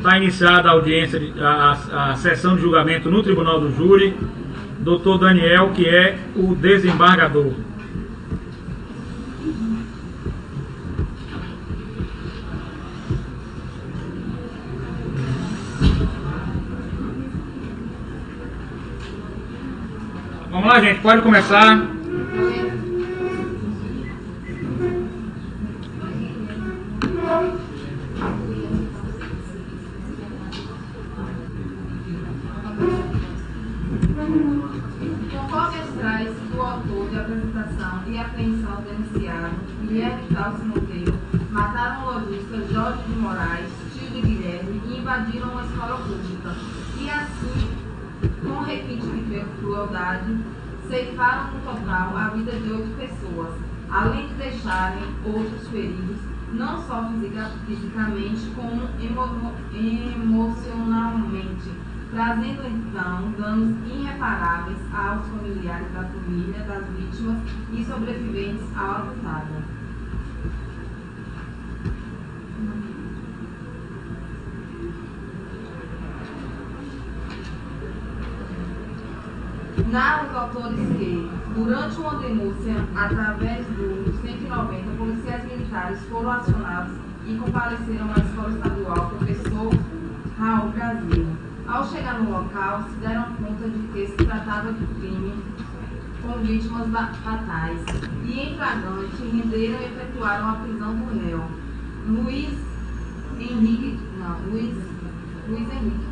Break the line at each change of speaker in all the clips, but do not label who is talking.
Está iniciada a audiência, de, a, a, sessão de julgamento no Tribunal do Júri. Doutor Daniel, que é o desembargador. Vamos lá, gente, pode começar.
Ceifaram no total a vida de oito pessoas, além de deixarem outros feridos, não só fisicamente, como emo emocionalmente, trazendo então danos irreparáveis aos familiares da família das vítimas e sobreviventes ao atentado. Narram os autores que, durante uma denúncia, através do 190, policiais militares foram acionados e compareceram na Escola Estadual Professor Raul Brasil. Ao chegar no local, se deram conta de que se tratava de crime com vítimas fatais e, em flagrante, renderam e efetuaram a prisão do réu. Luiz Henrique, não, Luiz, Luiz Henrique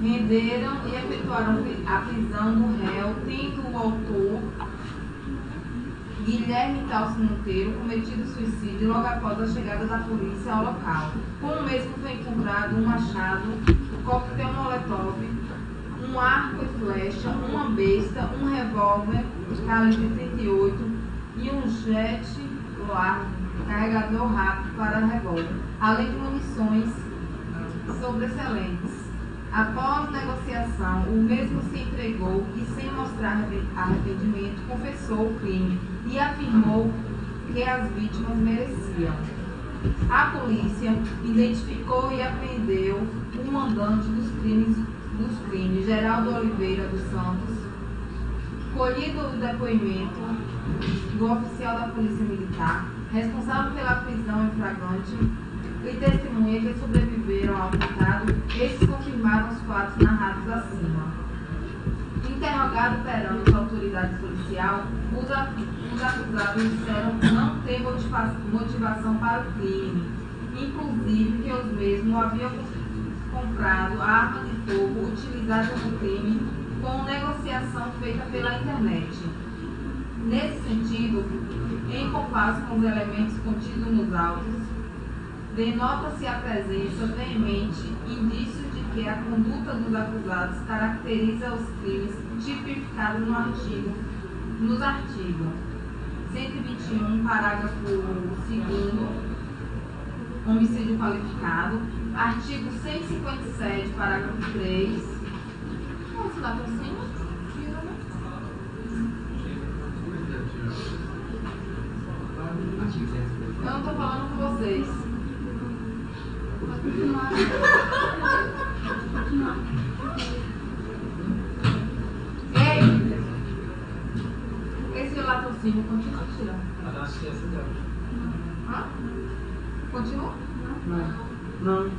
renderam e efetuaram a prisão do réu, tendo o autor, Guilherme Talso Monteiro, cometido suicídio logo após a chegada da polícia ao local. Com o mesmo foi encontrado um machado, um coquetel molotov, um arco e flecha, uma besta, um revólver calibre 38, e um jet largo, carregador rápido para revólver, além de munições sobressalentes. Após negociação, o mesmo se entregou e, sem mostrar arrependimento, confessou o crime e afirmou que as vítimas mereciam. A polícia identificou e apreendeu o mandante dos crimes, dos crimes Geraldo Oliveira dos Santos, colhido o depoimento do oficial da Polícia Militar, responsável pela prisão em flagrante, e testemunha que sobreviveram ao atentado, esses confirmaram os fatos narrados acima. Interrogado perante a autoridade policial, os acusados disseram não ter motivação para o crime, inclusive que os mesmos haviam comprado a arma de fogo utilizada no crime com negociação feita pela internet. Nesse sentido, em compasso com os elementos contidos nos autos, denota-se a presença veemente indício de que a conduta dos acusados caracteriza os crimes tipificados no artigo, nos artigos 121, parágrafo 2 homicídio qualificado, artigo 157, parágrafo 3. Vamos lá para cima? Eu não estou falando com vocês. Ei! Esse latrocínio continua tirando. Acho que essa dela. Hã? Continua?
Não. Não.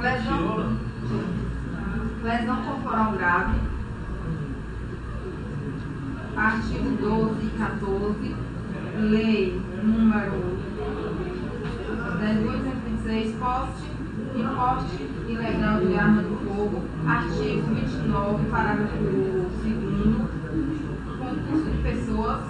Lesão. Lesão corporal grave artigo 12 e 14, lei 10.126, poste e porte ilegal de arma de fogo, artigo 29, parágrafo 2 concurso de pessoas,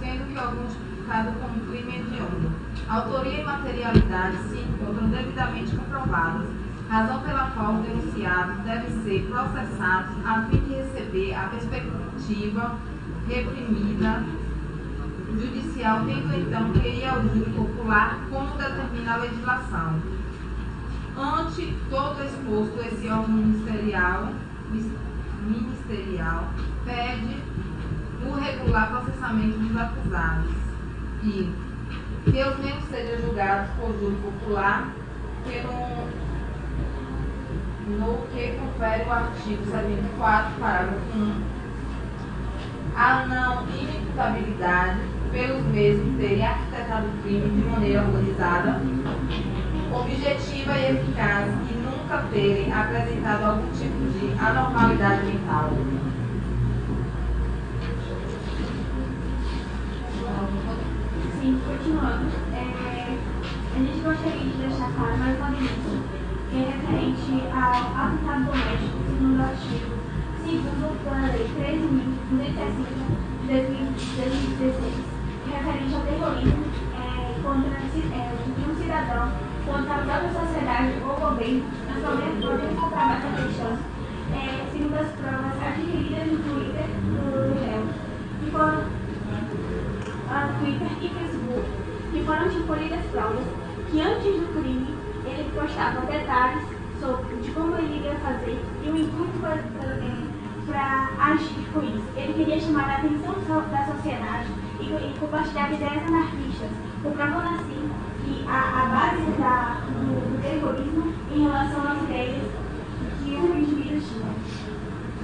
sendo que algum tipificado como crime hediondo. Autoria e materialidade se encontram devidamente comprovadas razão pela qual os denunciados devem ser processados a fim de receber a perspectiva reprimida judicial, tendo então que ir ao júri popular como determina a legislação. Ante todo exposto, esse órgão ministerial, ministerial pede o regular processamento dos acusados e que os membros sejam julgados por júri popular pelo no que confere o artigo 74, parágrafo 1, a não inimputabilidade pelos mesmos terem arquitetado o crime de maneira organizada, objetiva e eficaz e nunca terem apresentado algum tipo de anormalidade mental.
Sim, continuando. É, a gente gostaria de deixar claro mais uma vez que é referente ao atentado doméstico, segundo o artigo segundo da Lei 13.265 de 2016, referente ao terrorismo é, contra é, um cidadão, contra a própria sociedade ou governo, nós podemos, comprovar essa questão, é, segundo as provas adquiridas no Twitter do réu, que foram a Twitter e Facebook, que foram recolhidas provas que antes do crime ele postava detalhes sobre de como ele iria fazer e o intuito para isso. Ele queria chamar a atenção da sociedade e, e compartilhar ideias anarquistas, comprovando assim que a, a base da, do, do terrorismo em relação às ideias que os indivíduos tinham.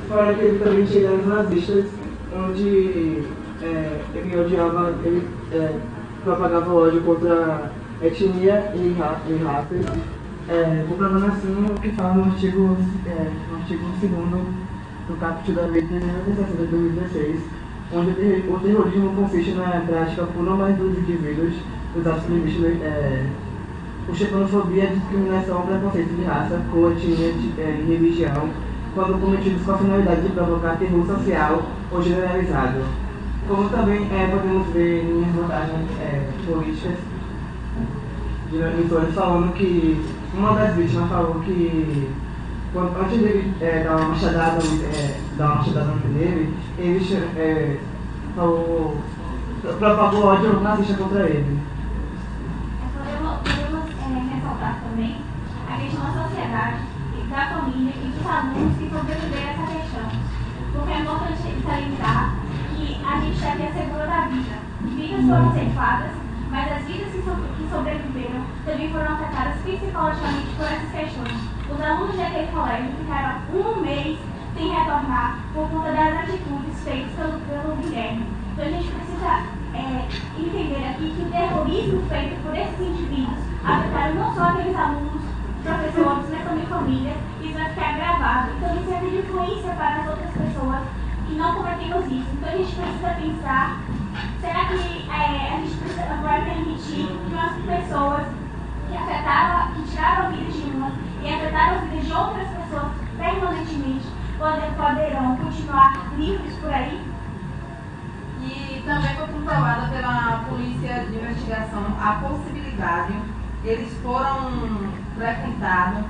Fora que ele também tinha as nazistas, onde é, ele odiava, ele é, propagava ódio contra a etnia e, ra raça, é, comprovando assim o que fala no artigo, é, no artigo 2 do capítulo da Lei 360 de 2016, onde o terrorismo consiste na prática por um mais dos indivíduos dos atos previstos é, por xenofobia, discriminação, preconceito de raça, cor, etnia é, religião, quando cometidos com a finalidade de provocar terror social ou generalizado. Como também é, podemos ver em reportagens é, políticas. De emissores falando que uma das vítimas falou que quando, antes dele é, dar uma machadada, é, dar uma machadada nele, ele é, falou, propagou ódio nazista contra ele.
Podemos, podemos é, ressaltar também a questão da sociedade, da família e dos alunos que sobreviveram a essa questão. Porque é importante salientar a gente tem a segura da vida. Vidas foram ceifadas, mas as vidas que, so que sobreviveram também foram afetadas psicologicamente por essas questões. Os alunos daquele colégio ficaram um mês sem retornar por conta das atitudes feitas pelo, pelo Guilherme. Então a gente precisa é, entender aqui que o terrorismo feito por esses indivíduos afetaram não só aqueles alunos, professores, mas também famílias. Isso vai ficar gravado. Então isso é de influência para as outras pessoas e não cometemos isso. Então a gente precisa pensar, será que é, a gente precisa, vai permitir que umas pessoas que afetaram, que tiraram a vida de uma e afetaram a vida de outras pessoas poder, poderão continuar livres por aí?
E também foi comprovada pela Polícia de Investigação a possibilidade, eles foram frequentados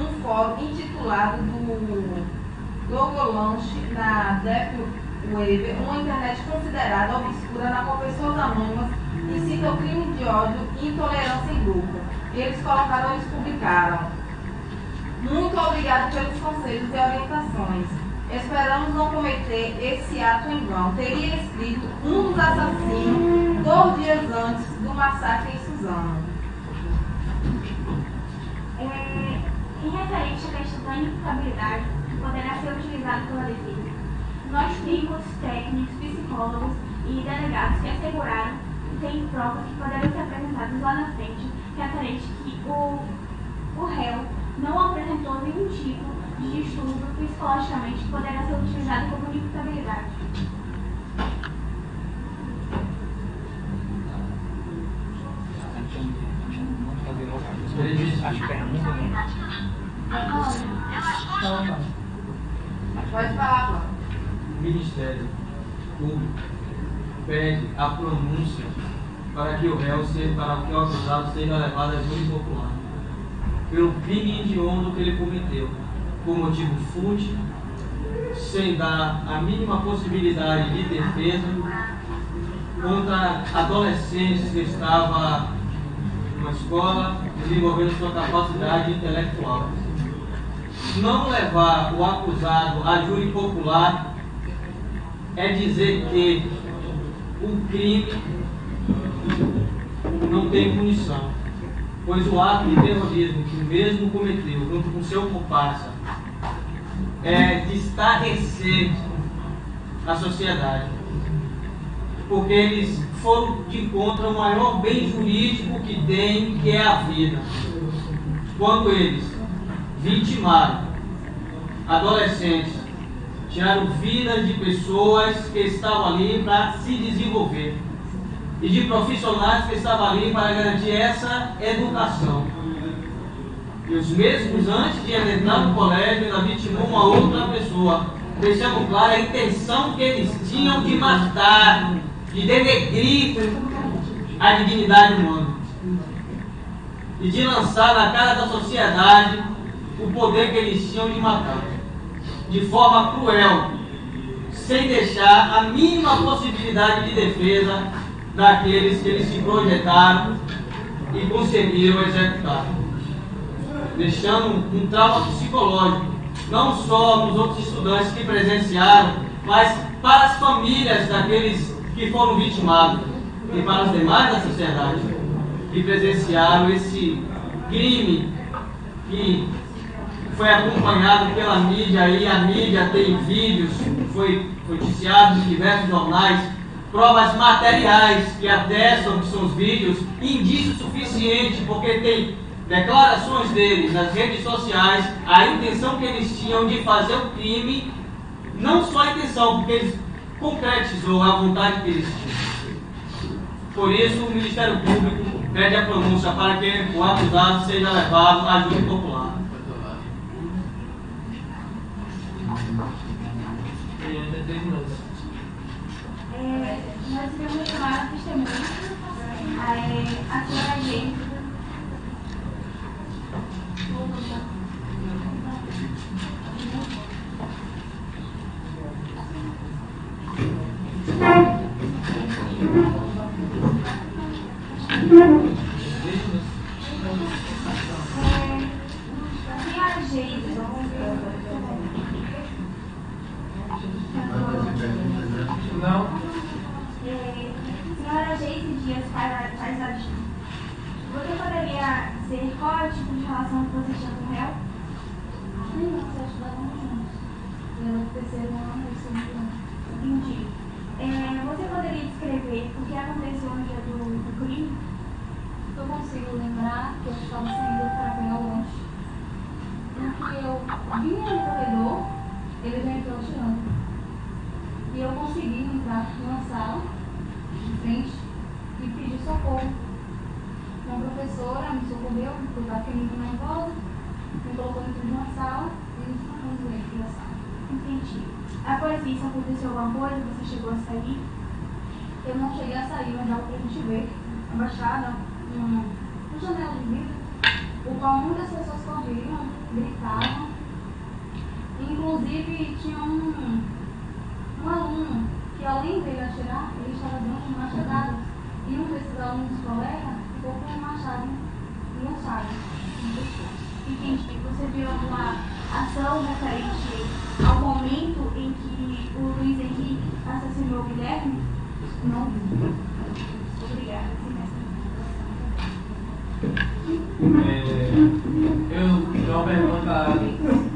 um fórum intitulado do Logolanche na Deep Web, uma internet considerada obscura na qual pessoas anônimas incitam crime de ódio e intolerância em grupo. E eles colocaram, eles publicaram. Muito obrigado pelos conselhos e orientações. Esperamos não cometer esse ato em vão. Teria escrito um dos assassinos dois dias antes do massacre em Suzano.
É, em referente à questão da imputabilidade, poderá ser utilizado pela defesa. Nós temos técnicos, psicólogos e delegados que asseguraram que tem provas que poderão ser apresentadas lá na frente, referente que o, o réu não apresentou nenhum tipo de distúrbio psicologicamente que poderá ser utilizado como imputabilidade.
Não, não. Pode falar,
Ministério Público pede a pronúncia para que o réu, seja, para que o acusado seja levado a júri popular pelo crime hediondo que ele cometeu, por motivo fútil, sem dar a mínima possibilidade de defesa contra adolescentes que estava numa escola, desenvolvendo sua capacidade intelectual. Não levar o acusado a júri popular é dizer que o crime não tem punição, pois o ato de terrorismo que o mesmo cometeu junto com seu comparsa é de estarrecer a sociedade, porque eles foram de contra o maior bem jurídico que tem, que é a vida. Quando eles vitimaram adolescentes, tiraram vidas de pessoas que estavam ali para se desenvolver e de profissionais que estavam ali para garantir essa educação. E os mesmos, antes de entrar no colégio, ainda vitimou uma outra pessoa, deixando clara a intenção que eles tinham de matar, de denegrir a dignidade humana. E de lançar na cara da sociedade o poder que eles tinham de matar, de forma cruel, sem deixar a mínima possibilidade de defesa daqueles que eles se projetaram e conseguiram executar, deixando um trauma psicológico, não só para os outros estudantes que presenciaram, mas para as famílias daqueles que foram vitimados e para os demais da sociedade que presenciaram esse crime que foi acompanhado pela mídia e a mídia tem vídeos, foi noticiado em diversos jornais, provas materiais que atestam que são os vídeos, indício suficiente, porque tem declarações deles nas redes sociais, a intenção que eles tinham de fazer o crime, não só a intenção, porque eles concretizou a vontade que eles tinham. Por isso, o Ministério Público pede a pronúncia para que o acusado seja levado à júri popular.
É, nós tivemos uma testemunha, é,
Consegui entrar numa sala, de frente, e pedir socorro. Uma professora me socorreu, porque estava querendo na volta, me colocou dentro de uma sala e nos sacamos dentro da sala.
Entendi. Após isso, aconteceu alguma coisa? Você chegou a sair?
Eu não cheguei a sair, mas dava pra gente ver, abaixada, numa, numa janela de vidro, o qual muitas pessoas corriam, gritavam. Inclusive, tinha um, um que, além dele atirar, ele estava dando uma machadada. E um desses alunos colegas ficou com um machado lançado no pescoço.
Entendi. Você viu alguma ação referente ao momento em que o Luiz Henrique assassinou o Guilherme?
Não vi.
Obrigada,
É, eu tenho uma pergunta.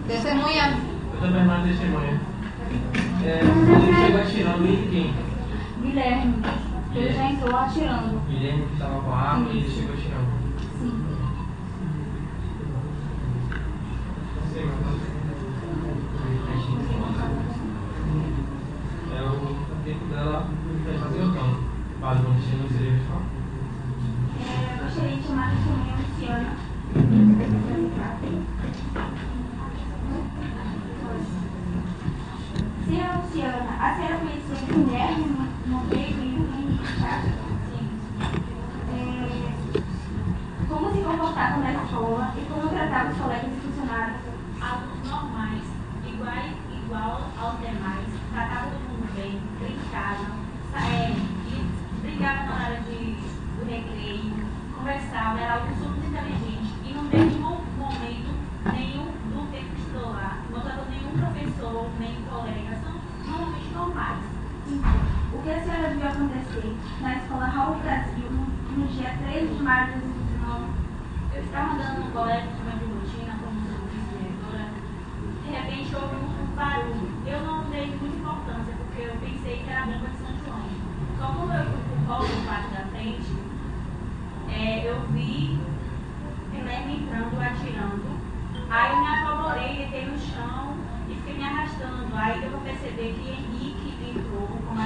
Testemunha.
Eu tenho uma pergunta de testemunha. É, ele chegou atirando em quem?
Guilherme, ele já entrou atirando.
Guilherme que estava com a arma ele chegou atirando.
Comportavam na escola e como tratavam os colegas e funcionários?
alunos normais, iguais, igual aos demais, tratavam todo mundo bem, brincavam, sa- é, e brincavam na hora de, do recreio, conversava, era algo super inteligente. E no mesmo momento, nenhum do tempo que estudou lá, não estava nenhum professor, nem colega, são normalmente normais.
O que a senhora viu acontecer na escola Raul Brasil no, no dia 13 de maio de 2019?
Eu estava andando no colégio de rotina como vice-diretora. De repente houve um barulho. Eu não dei muita importância, porque eu pensei que era a bomba de São João. Só quando eu fui pro polo do pátio da frente, é, eu vi Guilherme entrando, atirando. Aí eu me apavorei, deitei no chão e fiquei me arrastando. Aí eu vou perceber que Henrique entrou com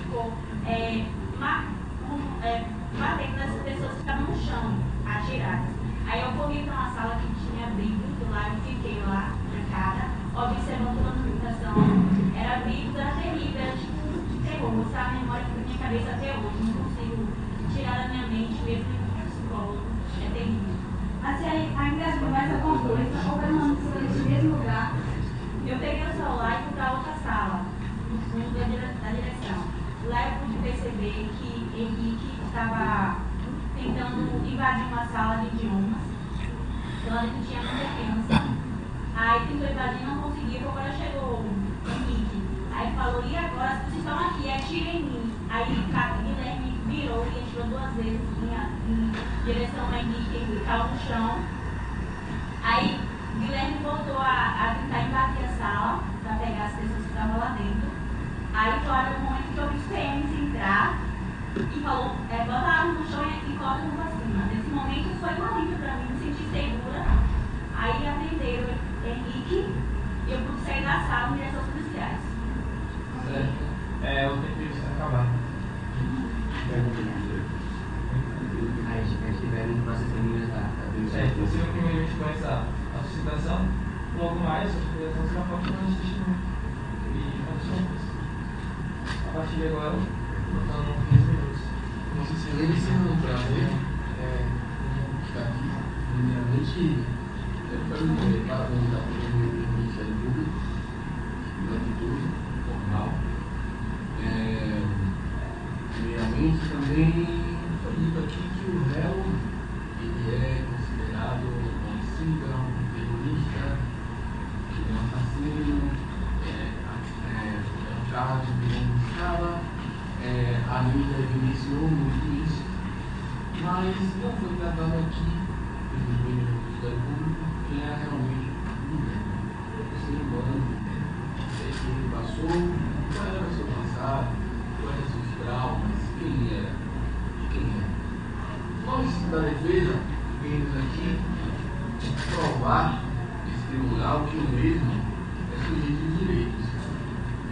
ficou é, ma, um, é, batendo nessas pessoas que estavam no chão, atiradas. Aí eu corri para uma sala que tinha abrigo, do lado e fiquei lá, trancada, observando a movimentação. Era abrigo, era terrível, era tipo de terror. É a memória que na minha cabeça até hoje. Não consigo tirar da minha mente, mesmo em psicólogo. É terrível.
A senhora ainda mais alguma coisa ou permaneceu nesse mesmo lugar?
Eu peguei o celular e fui para outra sala, da, dire da direção. Lá eu pude perceber que Henrique estava tentando invadir uma sala de idiomas, falando que tinha criança. Aí tentou invadir não conseguiu, agora chegou Henrique. Aí falou, e agora? Vocês estão aqui, atira em mim. Aí Guilherme virou e atirou duas vezes em, em direção ao Henrique, Henrique estava no chão. Aí Guilherme voltou a, a tentar invadir a sala para pegar as pessoas que estavam lá dentro. Aí foi o momento que eu vi os PMs entrar e falou, é, bota a arma no chão e coloca no pra cima. Nesse momento foi um alívio para mim, me senti segura. Aí atenderam Henrique e eu pude sair da sala em direção aos policiais.
Certo. É, o tempo de acabar.
Aí estiveram no processo de minas da
Certo, assim, primeiramente com essa associação, logo mais, a associação será forte com esse testemunho. E. A partir de agora, faltando 15 minutos.
Nossa Excelência, é um prazer é, estar aqui. Primeiramente, eu quero parabenizar o Ministério Público, pela atitude formal. É, primeiramente, também foi dito aqui que o réu ele é considerado homicida, um terrorista, ele é um assassino, é, é, é um caso de grande escala, é, a mídia evidenciou muito isso, mas não foi tratado aqui pelo Ministério Público quem é realmente o o ser humano, né? é que ele passou, qual era o seu passado, quais eram os seus traumas, quem era, quem é. Nós da defesa viemos aqui provar esse tribunal que o mesmo é sujeito de direitos.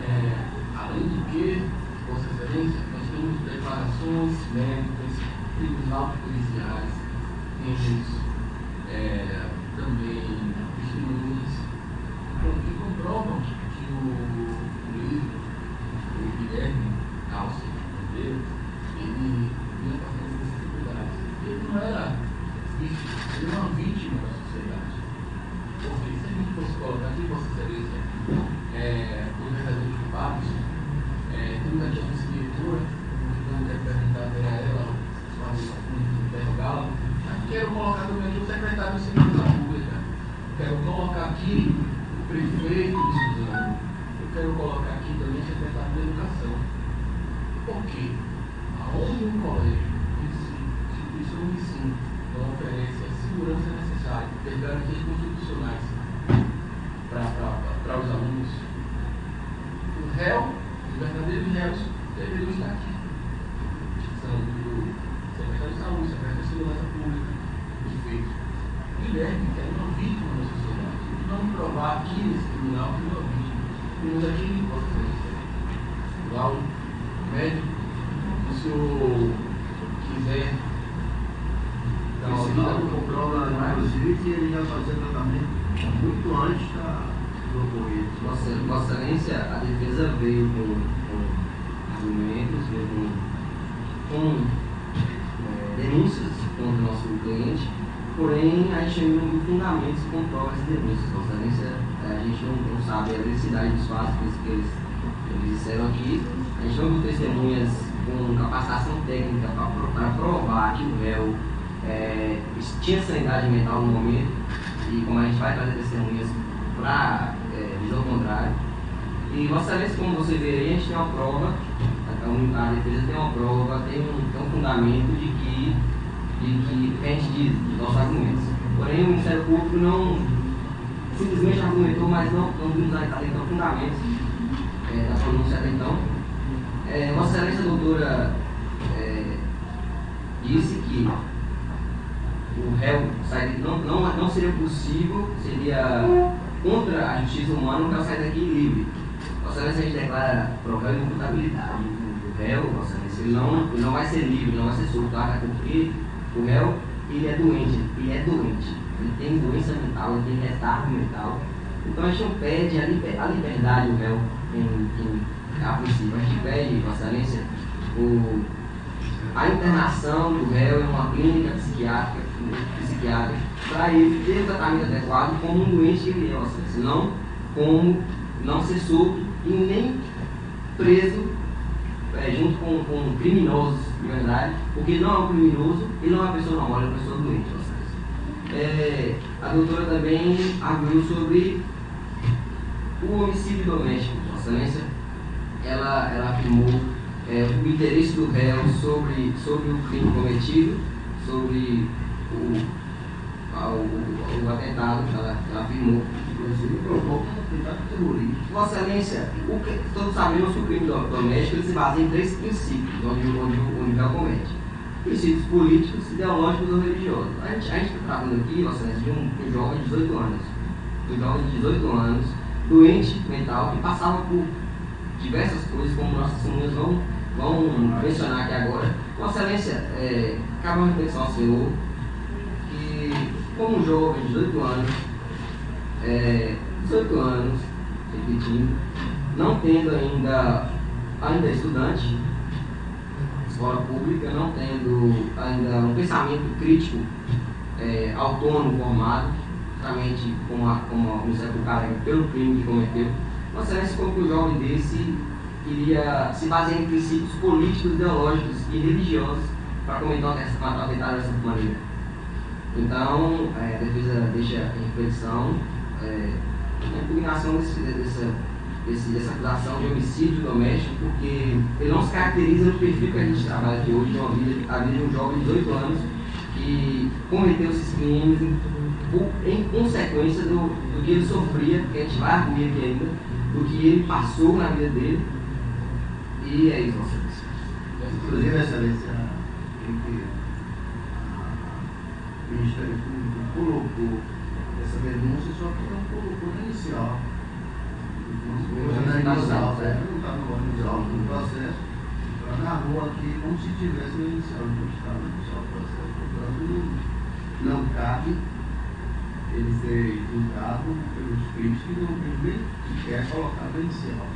É, além de que, Vossa Excelência, nós temos declarações médicas, tribunal de policiais, temos é, também testemunhas que comprovam que o Luiz, o Guilherme Calcio Monteiro, ele vinha passando por dificuldades. Ele não era vítima, ele era uma vítima da sociedade. Porque se a gente fosse colocar aqui, Vossa Excelência, é, os verdadeiros culpados, é, temos aqui a vice-diretora, não quero perguntar a ela, interrogá-la. Quero colocar também aqui o secretário de Segurança Pública. Quero colocar aqui o prefeito de Suzano. Eu quero colocar aqui também o secretário de Educação. Por quê? Aonde um colégio, instituição de ensino, não oferece a segurança necessária, as garantias constitucionais para os alunos, o réu, os verdadeiros réus, deveriam estar aqui. São o secretário de saúde, secretário de segurança pública, o prefeito. Guilherme, que é uma vítima da sociedade. Aqui nesse tribunal que uma vítima. Temos aqui, posso dizer, laudo médico, se o senhor quiser
Então, o laudo comprova, inclusive, que ele ia fazer tratamento muito antes da, do ocorrido.
Vossa, Vossa Excelência, a defesa veio com, com argumentos, veio com, com é, denúncias contra o nosso cliente, porém a gente ainda não viu fundamentos que comprovam essas denúncias. Excelência, a gente não, não sabe a veracidade dos fatos que eles, que eles disseram aqui, a gente não viu testemunhas com capacitação técnica para provar que o réu é, tinha sanidade mental no momento, e como a gente vai trazer testemunhas para é, visão contrária. E Vossa Excelência, como você vê aí, a gente tem uma prova, a, a defesa tem uma prova, tem um, tem um fundamento de que, de que a gente diz, nossos argumentos. Porém, o Ministério Público não simplesmente argumentou, mas não, não vimos até então fundamentos é, da pronúncia até então. É, Vossa Excelência, doutora, é, disse que o réu sair não, não, não seria possível, seria contra a justiça humana o réu sair daqui livre. Vossa Excelência, a gente declara problema de imputabilidade. O réu, Vossa Excelência, ele não, ele não vai ser livre, não vai ser solto, tá? porque o réu, ele é doente, ele é doente, ele tem doença mental, ele tem retardo mental. Então a gente pede a, liber, a liberdade do réu em, em, a princípio, a gente pede, Vossa Excelência, o, a internação do réu em uma clínica psiquiátrica, psiquiátrica para ele ter o tratamento adequado como um doente que ele é, não como não ser solto e nem preso é, junto com, com criminosos, de verdade, porque não é um criminoso, ele não é uma pessoa normal, é uma pessoa doente. É, a doutora também arguiu sobre o homicídio doméstico, Excelência. Ela, ela afirmou é, o interesse do réu sobre, sobre o crime cometido, sobre o, a, o, o, atentado que ela, ela afirmou inclusive provou um atentado terrorista. Vossa Excelência, o que, todos sabemos que o crime doméstico se baseia em três princípios onde, onde, o comete. Princípios políticos, ideológicos ou religiosos. A gente está tratando aqui, Vossa Excelência, de um, um jovem de 18 anos. Um jovem de 18 anos, doente mental, que passava por diversas coisas, como nossas testemunhas vão, vão mencionar aqui agora. Vossa Excelência, é, cabe uma reflexão ao senhor que, como um jovem de 18 anos, é, 18 anos, repetindo, não tendo ainda, ainda estudante, escola pública, não tendo ainda um pensamento crítico é, autônomo formado, justamente como a, como a Ministério Público pelo crime que cometeu, uma excelência como que o jovem desse iria se basear em princípios políticos, ideológicos e religiosos para cometer uma atentado dessa maneira. Então, é, a defesa deixa em reflexão é, a impugnação desse, dessa, dessa acusação de homicídio doméstico, porque ele não se caracteriza no perfil que a gente trabalha aqui hoje, de uma vida, a vida de um jovem de 18 anos que cometeu esses crimes em, em consequência do, do, que ele sofria, que a gente vai arguir aqui ainda, do que ele passou na vida dele. E é isso, Nossa
Inclusive, Excelência, o Ministério Público colocou essa denúncia só que não colocou na inicial. Hoje na inicial, certo? Não está no inicial do processo. Ela narrou aqui como se tivesse no inicial, não estava no inicial do processo. Portanto, não cabe ele ser julgado pelos crimes que não tem sequer colocado na inicial.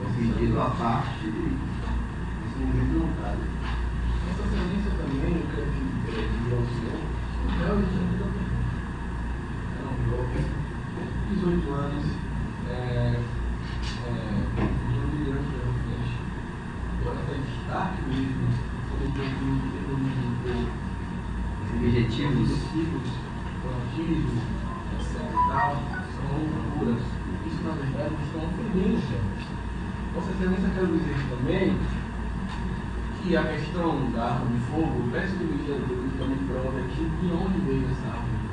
O pedido à parte, nesse momento não cabe.
Essa sentença também, eu quero dizer ao senhor, é o 18 anos, é, é, está em destaque mesmo, como tem
objetivos,
objetivos, fanatismo, etc. E tal, são loucuras. Isso, na verdade, estão ofendendo os jovens. Vossa Excelência quer dizer também que a questão da arma de fogo, o peço do Público também prova aqui de onde veio essa arma.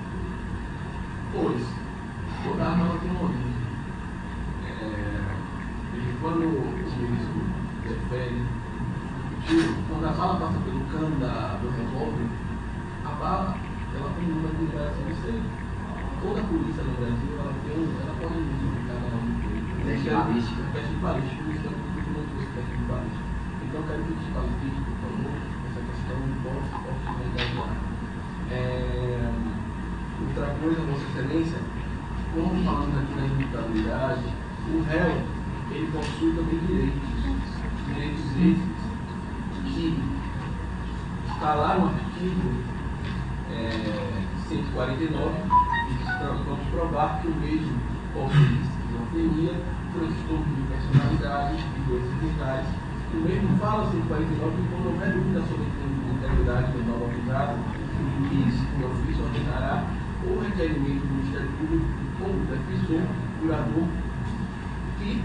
Pois, tem uma origem. É, e quando o ministro defere o tiro, quando a bala passa pelo cano da, do revólver, a bala ela tem uma liberação de ser. Toda a polícia no Brasil ela, tem, ela pode identificar na de
Teste balístico.
Teste balístico, isso é muito muito teste balístico. Então, quero que te qualifique, por favor, essa questão porte de arma. É, outra coisa, Vossa Excelência, como falamos aqui na imputabilidade, o réu ele possui também direitos. Direitos esses que está lá no artigo é, 149 e que vamos provar que o mesmo possui esquizofrenia, transtorno de personalidade e doenças mentais O mesmo fala, 149, que quando houver dúvida sobre a integridade do nova acusado, que se o ofício ordenará ou requerimento do Ministério Público do defensor, curador, que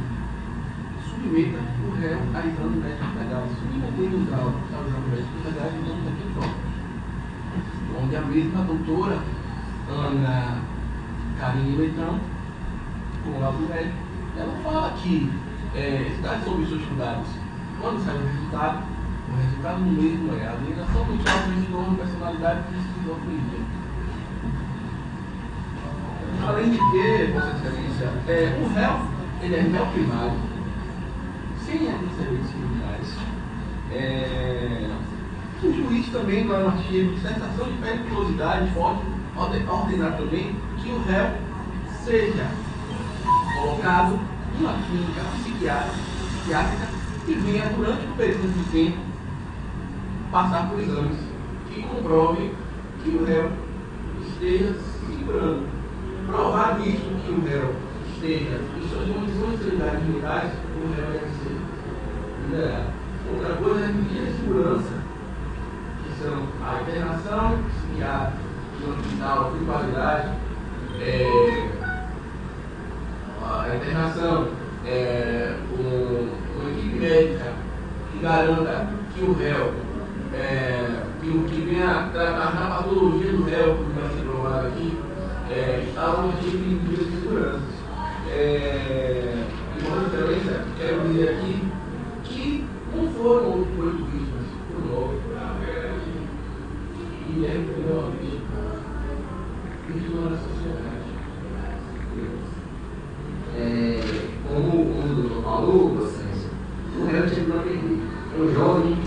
submeta o réu a exame médico legal, submetendo o grau ao exame médico legal e não tem provas. Onde a mesma doutora Ana Karine Leitão, com o laudo médico, ela fala que é, está sob os seus cuidados. Quando sai o resultado, o resultado no mesmo é a alienação do próprio de nome, personalidade e esquizofrenia. Além de que, Vossa Excelência, é, o réu, ele é réu primário, sem antecedentes criminais. É, o juiz também, lá no artigo sensação de periculosidade, pode ordenar também que o réu seja colocado numa clínica psiquiátrica e venha, durante um período de tempo, passar por exames que comprovem que o réu esteja se segurando. Provar isso que o réu esteja em suas condições de sanidade mentais, o réu deve ser liberado. Outra coisa é medidas de segurança, que são a internação psiquiátrica no hospital de qualidade, é, a internação, é, um, uma equipe médica que garanta que o réu, é, que, que venha tratar a patologia do réu, que vai ser provado aqui, é, está um tipo de medidas de segurança. É, e uma diferença, quero dizer aqui que não foram oito vítimas, por nove. E é uma vítima. Vítima da sociedade.
É, como, o doutor falou, vocês, o tinha perder. É um jovem,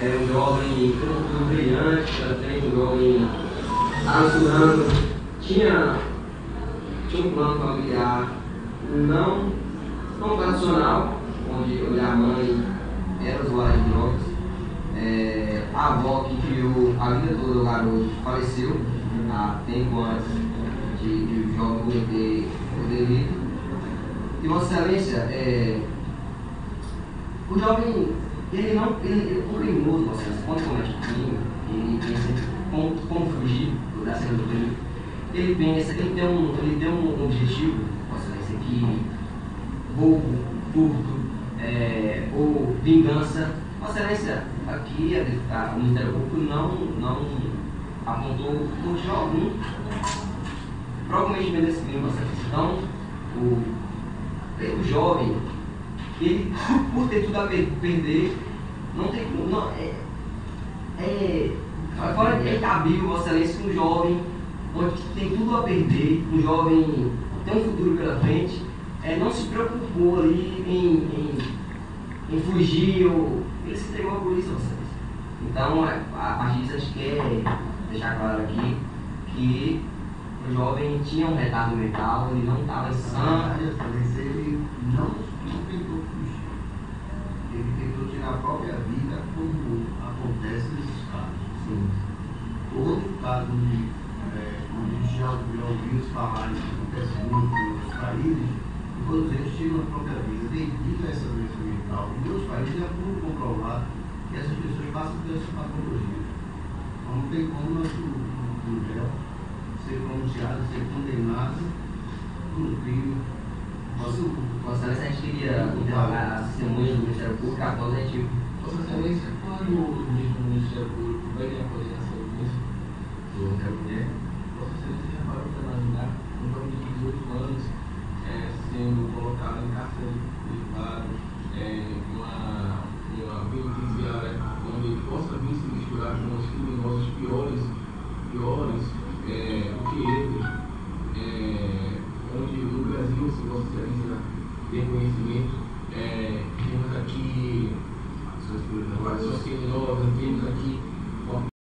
é um jovem futuro brilhante, também um jovem estudando, tinha, tinha um plano familiar não, não tradicional, onde, onde a mãe era usuária de drogas, é, a avó que criou a vida toda o garoto faleceu há tempo antes de, de o jovem cometer o delito. E Vossa Excelência, é, o jovem, ele não, ele, ele é criminoso, Vossa Excelência, quando comete crime, ele pensa como, como fugir da cena do crime. Ele pensa, ele tem um, ele tem um objetivo, Vossa Excelência, que roubo, furto, é, ou vingança. Vossa Excelência, aqui a, o Ministério Público não, não apontou motivo algum para o cometimento desse crime, Vossa Excelência. Então, o o jovem, ele, por ter tudo a perder, não tem como. Não, é, é, agora é cabível, Vossa Excelência, um jovem onde tem tudo a perder, um jovem tem um futuro pela frente, é, não se preocupou ali em, em, em fugir ou. Ele se entregou à polícia, Excelência. Então, a, a partir disso, a gente quer deixar claro aqui que o jovem tinha um retardo mental, ele não estava sã.
ele não, tentou fugir. Ele tentou tirar a própria vida, como acontece nesses casos.
Sim.
Todo caso de, é, onde já, ouviu falar, isso acontece muito em outros países, e todos eles tiram a própria vida devido a essa doença mental. Em outros países é tudo comprovado que essas pessoas passam por essa patologia. Então não tem como nós, no, no réu, ser pronunciado, ser condenado por um crime.
Vossa Excelência, a gente queria interrogar as testemunhas do Ministério Público após a gente.
Vossa Excelência, quando o mesmo Ministério Público vai apoiar essa audiência,
Eu quero ver.
Vossa Excelência já parou para imaginar um jovem de 18 anos sendo colocado em cárcere privado, é, uma, uma penitenciária onde possa vir se misturar com os criminosos piores, piores é, do que ele, é, onde no Brasil, se Vossa Excelência tem conhecimento, é, temos aqui vários criminosos, temos aqui